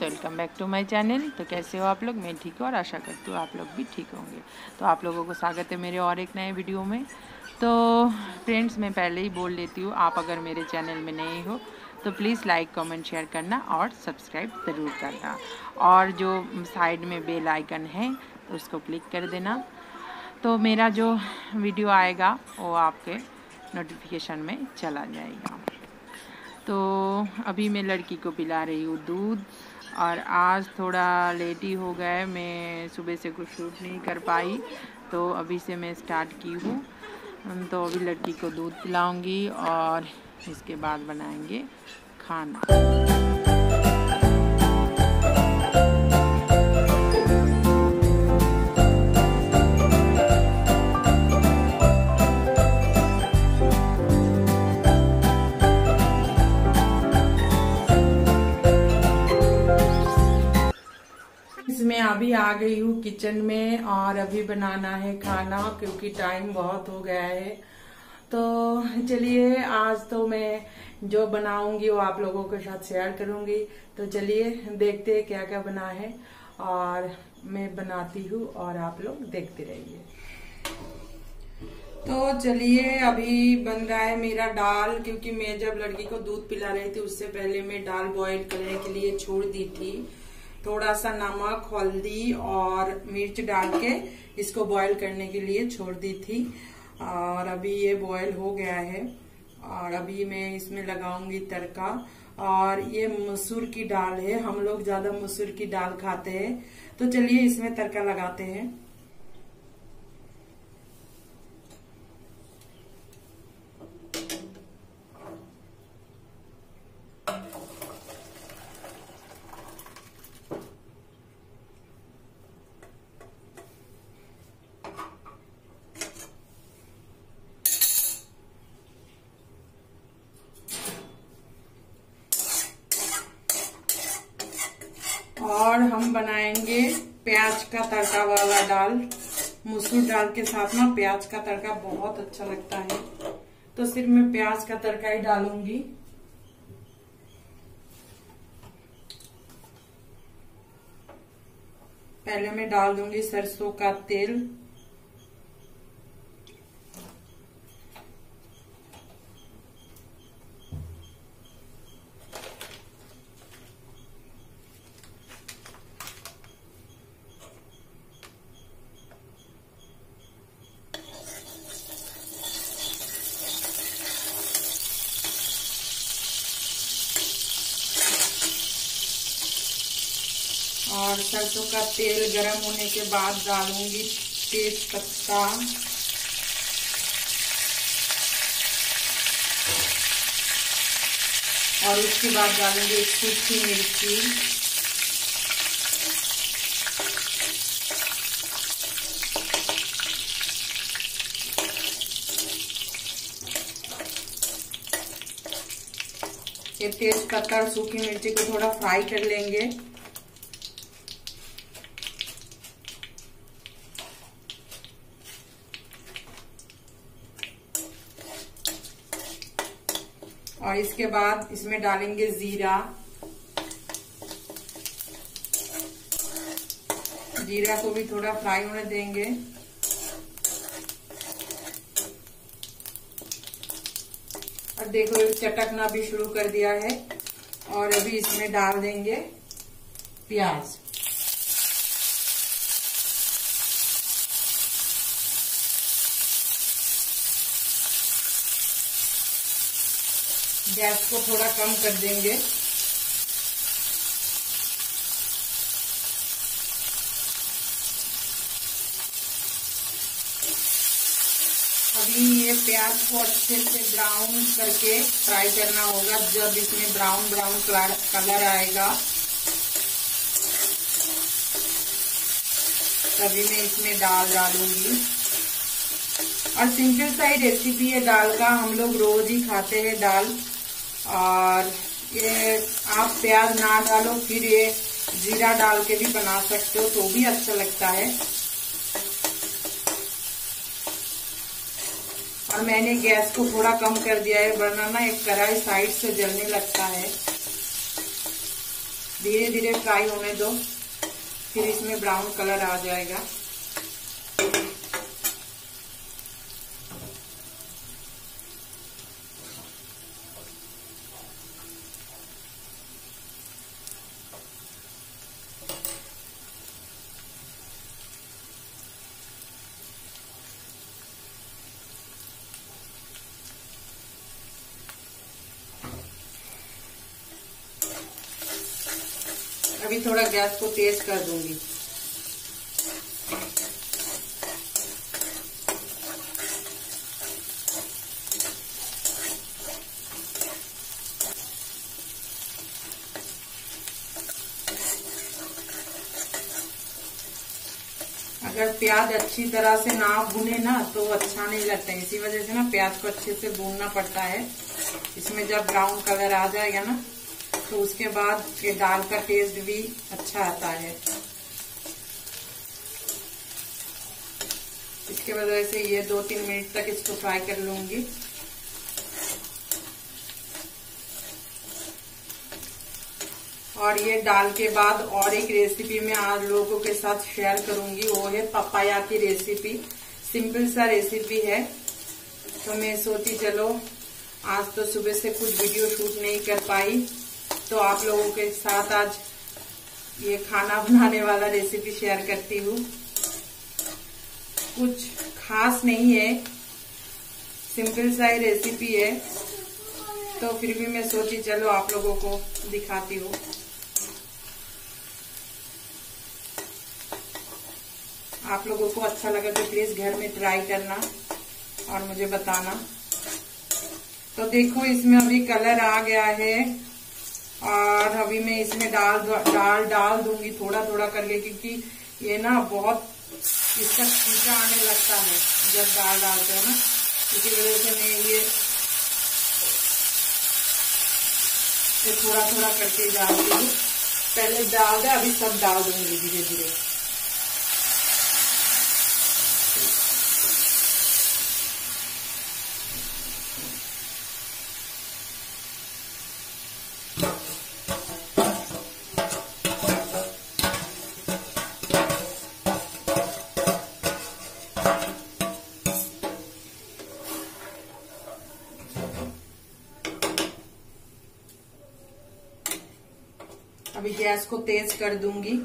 Friends welcome back to my channel. तो कैसे हो आप लोग? मैं ठीक हूँ और आशा करती हूँ आप लोग भी ठीक होंगे। तो आप लोगों को स्वागत है मेरे और एक नए वीडियो में। तो फ्रेंड्स, मैं पहले ही बोल लेती हूँ, आप अगर मेरे चैनल में नए हो तो प्लीज़ लाइक, कमेंट, शेयर करना और सब्सक्राइब ज़रूर करना। और जो साइड में बेल आइकन है, उसको क्लिक कर देना। तो मेरा जो वीडियो आएगा, वो आपके नोटिफिकेशन में चला जाएगा। तो अभी मैं लड़की को पिला रही हूँ दूध और आज थोड़ा लेट ही हो गए मैं सुबह से कुछ शूट नहीं कर पाई तो अभी से मैं स्टार्ट की हूँ। तो अभी लड़की को दूध पिलाऊँगी और इसके बाद बनाएँगे खाना। आ गई हूँ किचन में और अभी बनाना है खाना क्योंकि टाइम बहुत हो गया है। तो चलिए, आज तो मैं जो बनाऊँगी वो आप लोगों के साथ शेयर करूँगी। तो चलिए, देखते हैं क्या क्या बना है और मैं बनाती हूँ और आप लोग देखते रहिए। तो चलिए, अभी बन रहा है मेरा दाल, क्योंकि मैं जब लड़की को दूध पिला रही थी, उससे पहले मैं दाल बॉईल करने के लिए छोड़ दी थी। थोड़ा सा नमक, हल्दी और मिर्च डाल के इसको बॉईल करने के लिए छोड़ दी थी। और अभी ये बॉईल हो गया है। और अभी मैं इसमें लगाऊँगी तड़का। और ये मसूर की दाल है। हम लोग ज़्यादा मसूर की दाल खाते हैं। तो चलिए इसमें तड़का लगाते हैं और हम बनाएँगे प्याज का तड़का वाला दाल मसूर दाल के साथ ना प्याज का तड़का बहुत अच्छा लगता है। तो सिर्फ़ मैं प्याज का तड़का ही डालूँगी। पहले मैं डाल दूँगी सरसों का तेल। और सरसों का तेल गरम होने के बाद डालूँगी तेज पत्ता और उसके बाद डालूँगी सूखी मिर्ची। ये तेज पत्ता और सूखी मिर्ची को थोड़ा फ्राई कर लेंगे। और इसके बाद इसमें डालेंगे जीरा। जीरा को भी थोड़ा फ्राई होने देंगे। और देखो चटकना भी शुरू कर दिया है। और अभी इसमें डाल देंगे प्याज। गैस को थोड़ा कम कर देंगे। अभी ये प्याज को अच्छे से ब्राउन करके फ्राई करना होगा। जब इसमें ब्राउन ब्राउन कलर आएगा, तभी मैं इसमें दाल डालूँगी। और सिंपल सा ही रेसिपी है दाल का। हम लोग रोज ही खाते हैं दाल। और ये आप प्याज ना डालो, फिर ये जीरा डाल के भी बना सकते हो तो भी अच्छा लगता है। और मैंने गैस को थोड़ा कम कर दिया है, वरना ना एक कढ़ाई साइड से जलने लगता है। धीरे धीरे फ्राई होने दो, फिर इसमें ब्राउन कलर आ जाएगा अभी थोड़ा गैस को तेज कर दूँगी। अगर प्याज अच्छी तरह से ना भुने ना तो अच्छा नहीं लगता। इसी वजह से ना प्याज को अच्छे से भूनना पड़ता है। इसमें जब ब्राउन कलर आ जाएगा ना तो उसके बाद ये दाल का टेस्ट भी अच्छा आता है। इसके वजह से ये दो तीन मिनट तक इसको फ्राई कर लूँगी। और ये डाल के बाद और एक रेसिपी मैं आज लोगों के साथ शेयर करूँगी। वो है पपाया की रेसिपी सिंपल सा रेसिपी है। तो मैं सोची, चलो, आज तो सुबह से कुछ वीडियो शूट नहीं कर पाई। तो आप लोगों के साथ आज ये खाना बनाने वाला रेसिपी शेयर करती हूँ। कुछ खास नहीं है सिंपल सा ही रेसिपी है। तो फिर भी मैं सोची, चलो आप लोगों को दिखाती हूँ। आप लोगों को अच्छा लगे तो प्लीज़ घर में ट्राई करना और मुझे बताना। तो देखो, इसमें अभी कलर आ गया है। और अभी मैं इसमें डाल डाल डाल दूँगी थोड़ा थोड़ा करके क्योंकि ये ना बहुत इसका छीटा आने लगता है जब दाल डालते हैं ना। इसी वजह से मैं ये थोड़ा थोड़ा करके डालती हूँ। पहले डाल दे अभी सब डाल दूँगी धीरे धीरे अभी गैस को तेज कर दूँगी।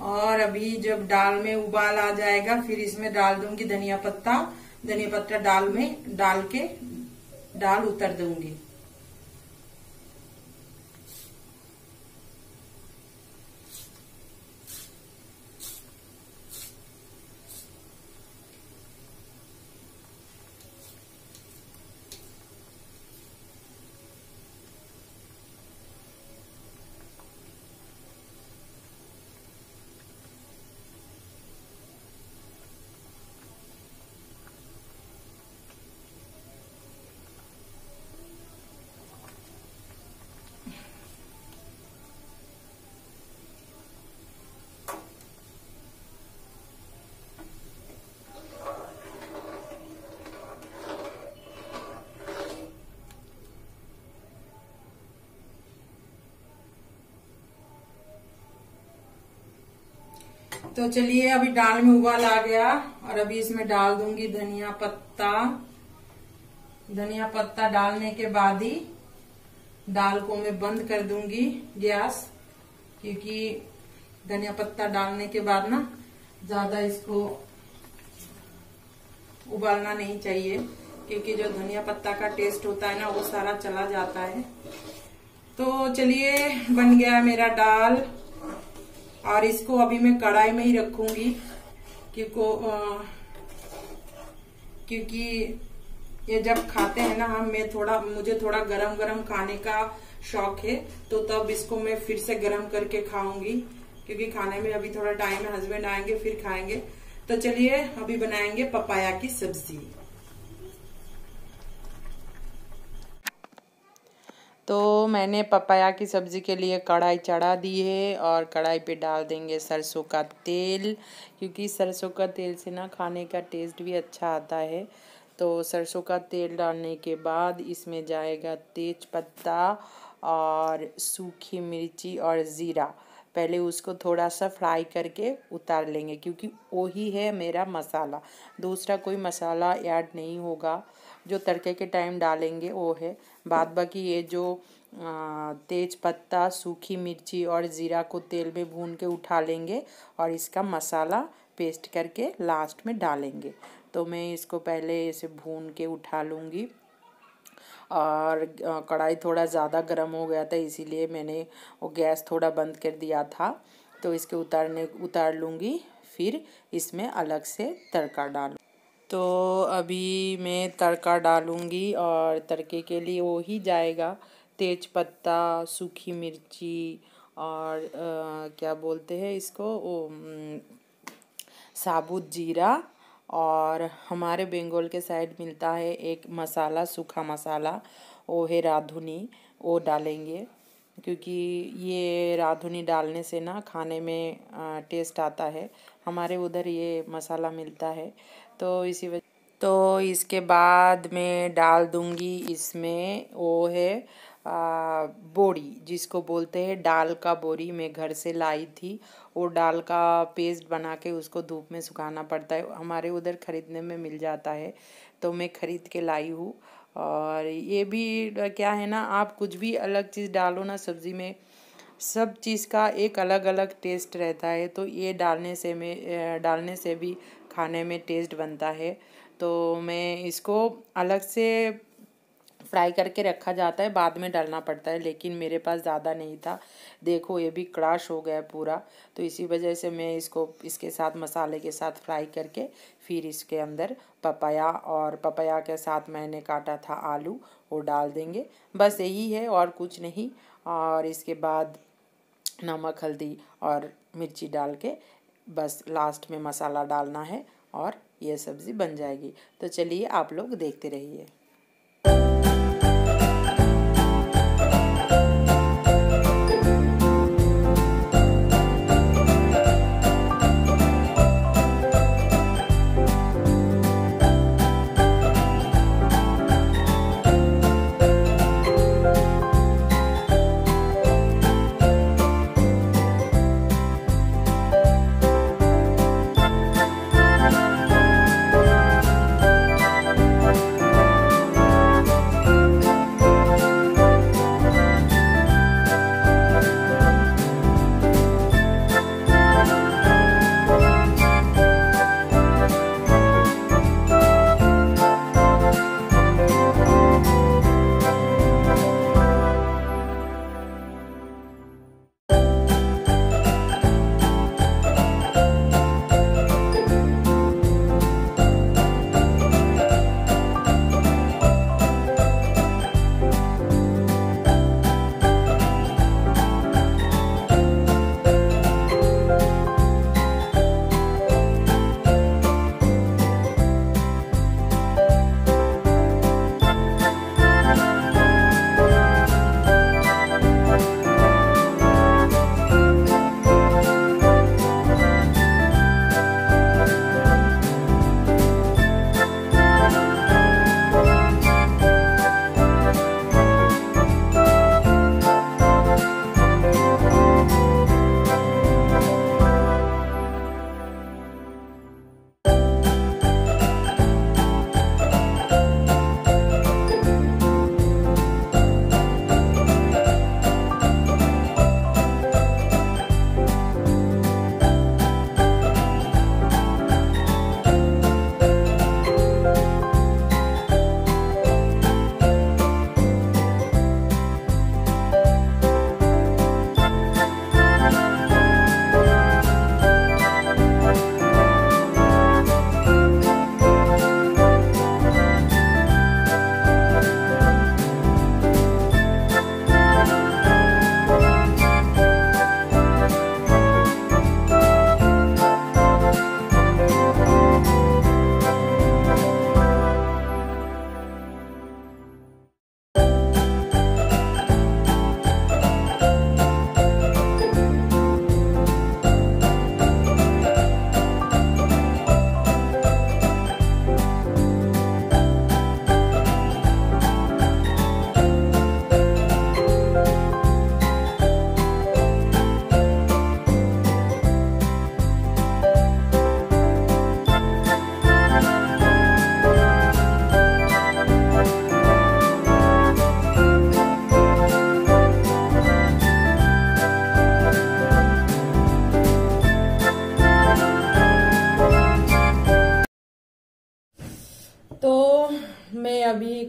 और अभी जब दाल में उबाल आ जाएगा, फिर इसमें डाल दूँगी धनिया पत्ता। धनिया पत्ता दाल में, डाल के दाल उतर दूँगी। तो चलिए, अभी दाल में उबाल आ गया और अभी इसमें डाल दूँगी धनिया पत्ता। धनिया पत्ता डालने के बाद ही दाल को मैं बंद कर दूँगी गैस, क्योंकि धनिया पत्ता डालने के बाद ना ज़्यादा इसको उबालना नहीं चाहिए, क्योंकि जो धनिया पत्ता का टेस्ट होता है ना, वो सारा चला जाता है। तो चलिए, बन गया मेरा दाल। और इसको अभी मैं कढ़ाई में ही रखूँगी, क्योंकि क्योंकि ये जब खाते हैं ना हम, मैं थोड़ा, मुझे थोड़ा गरम गरम खाने का शौक है तो तब इसको मैं फिर से गरम करके खाऊँगी, क्योंकि खाने में अभी थोड़ा टाइम है हस्बैंड आएँगे, फिर खाएँगे। तो चलिए, अभी बनाएँगे पपाया की सब्ज़ी। तो मैंने पपाया की सब्ज़ी के लिए कढ़ाई चढ़ा दी है और कढ़ाई पे डाल देंगे सरसों का तेल, क्योंकि सरसों का तेल से ना खाने का टेस्ट भी अच्छा आता है। तो सरसों का तेल डालने के बाद इसमें जाएगा तेज पत्ता और सूखी मिर्ची और ज़ीरा। पहले उसको थोड़ा सा फ्राई करके उतार लेंगे, क्योंकि वही है मेरा मसाला। दूसरा कोई मसाला ऐड नहीं होगा। जो तड़के के टाइम डालेंगे वो है। बाद बाकी ये जो तेज पत्ता, सूखी मिर्ची और ज़ीरा को तेल में भून के उठा लेंगे और इसका मसाला पेस्ट करके लास्ट में डालेंगे। तो मैं इसको पहले इसे भून के उठा लूँगी। और कढ़ाई थोड़ा ज़्यादा गर्म हो गया था, इसीलिए मैंने वो गैस थोड़ा बंद कर दिया था। तो इसके उतारने, उतार लूँगी, फिर इसमें अलग से तड़का डालूँ। तो अभी मैं तड़का डालूँगी और तड़के के लिए वो ही जाएगा। तेज पत्ता सूखी मिर्ची और आ, क्या बोलते हैं इसको? वो साबुत जीरा और हमारे बंगाल के साइड मिलता है एक मसाला सूखा मसाला वो है राधुनी वो डालेंगे। क्योंकि ये राधुनी डालने से ना खाने में टेस्ट आता है। हमारे उधर ये मसाला मिलता है। तो इसी वजह तो इसके बाद मैं डाल दूँगी इसमें वो है बोड़ी जिसको बोलते हैं डाल का बोरी। मैं घर से लाई थी। वो डाल का पेस्ट बना के उसको धूप में सुखाना पड़ता है। हमारे उधर ख़रीदने में मिल जाता है। तो मैं ख़रीद के लाई हूँ। और ये भी क्या है ना, आप कुछ भी अलग चीज़ डालो ना सब्ज़ी में, सब चीज़ का एक अलग अलग टेस्ट रहता है। तो ये डालने से में डालने से भी खाने में टेस्ट बनता है। तो मैं इसको अलग से फ्राई करके रखा जाता है, बाद में डालना पड़ता है, लेकिन मेरे पास ज़्यादा नहीं था। देखो, ये भी क्रश हो गया पूरा तो इसी वजह से मैं इसको, इसके साथ मसाले के साथ फ्राई करके फिर इसके अंदर पपाया, और पपाया के साथ मैंने काटा था आलू, वो डाल देंगे। बस यही है और कुछ नहीं, और इसके बाद नमक, हल्दी और मिर्ची डाल के बस लास्ट में मसाला डालना है, और ये सब्ज़ी बन जाएगी। तो चलिए आप लोग देखते रहिए।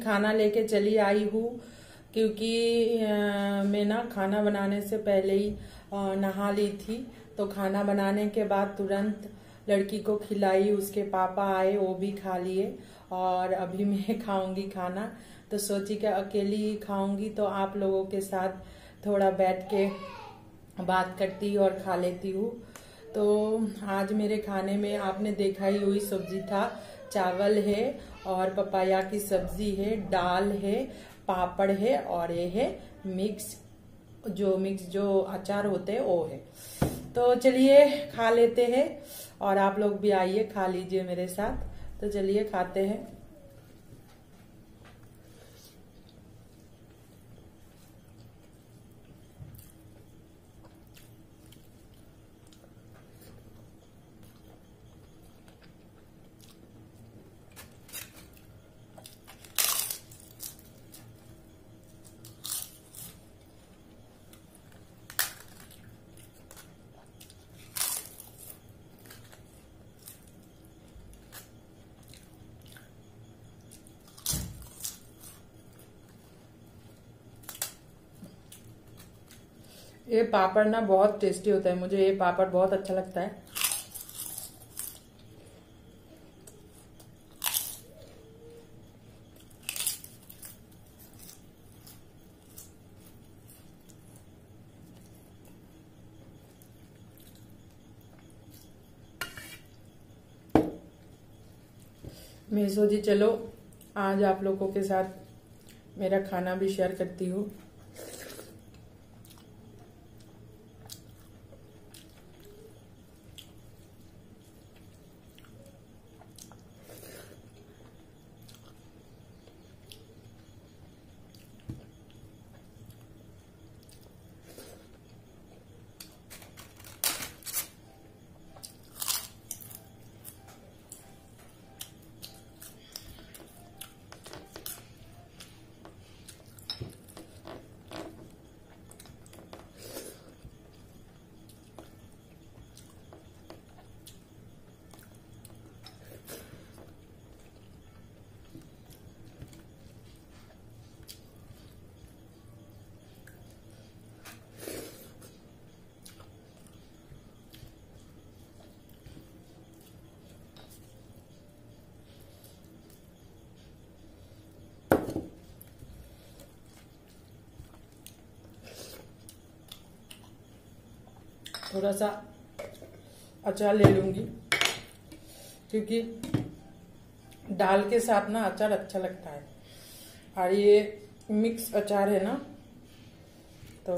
खाना लेके चली आई हूँ, क्योंकि मैं ना खाना बनाने से पहले ही नहा ली थी। तो खाना बनाने के बाद तुरंत लड़की को खिलाई, उसके पापा आए, वो भी खा लिए, और अभी मैं खाऊँगी खाना। तो सोची कि अकेली ही खाऊँगी तो आप लोगों के साथ थोड़ा बैठ के बात करती और खा लेती हूँ। तो आज मेरे खाने में आपने देखा ही हुई सब्ज़ी था, चावल है और पपाया की सब्ज़ी है, दाल है, पापड़ है, और ये है, मिक्स, जो मिक्स, जो अचार होते हैं, वो है। तो चलिए खा लेते हैं और आप लोग भी आइए, खा लीजिए मेरे साथ। तो चलिए खाते हैं। ये पापड़ ना बहुत टेस्टी होता है, मुझे ये पापड़ बहुत अच्छा लगता है। मैं सोची चलो, आज आप लोगों के साथ मेरा खाना भी शेयर करती हूँ। थोड़ा सा अचार ले लूँगी, क्योंकि दाल के साथ ना अचार अच्छा लगता है। और ये मिक्स अचार है ना तो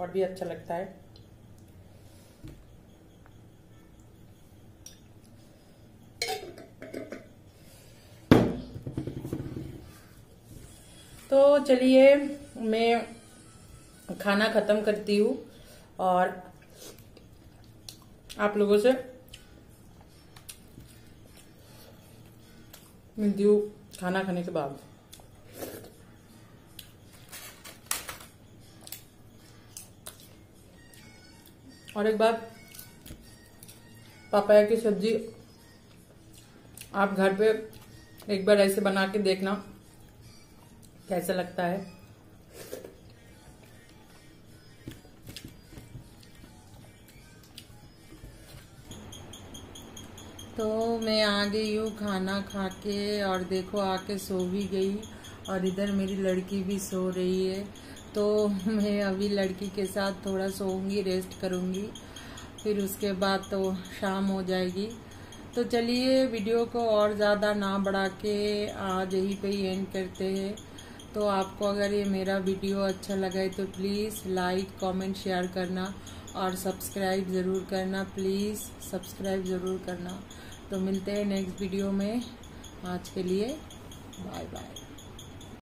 और भी अच्छा लगता है। तो चलिए, मैं खाना ख़त्म करती हूँ और आप लोगों से। मिलती हूँ खाना खाने के बाद। और एक बात पापाया की सब्ज़ी आप घर पे एक बार ऐसे बना के देखना, कैसा लगता है। तो मैं आ गई हूँ खाना खा के और देखो आके सो भी गई और इधर मेरी लड़की भी सो रही है। तो मैं अभी लड़की के साथ थोड़ा सोऊँगी रेस्ट करूँगी, फिर उसके बाद तो शाम हो जाएगी। तो चलिए वीडियो को और ज़्यादा ना बढ़ा के आज यहीं पे ही एंड करते हैं। तो आपको अगर ये मेरा वीडियो अच्छा लगा है तो प्लीज़ लाइक कमेंट शेयर करना। और सब्सक्राइब ज़रूर करना, प्लीज़ सब्सक्राइब ज़रूर करना। तो मिलते हैं नेक्स्ट वीडियो में। आज के लिए बाय बाय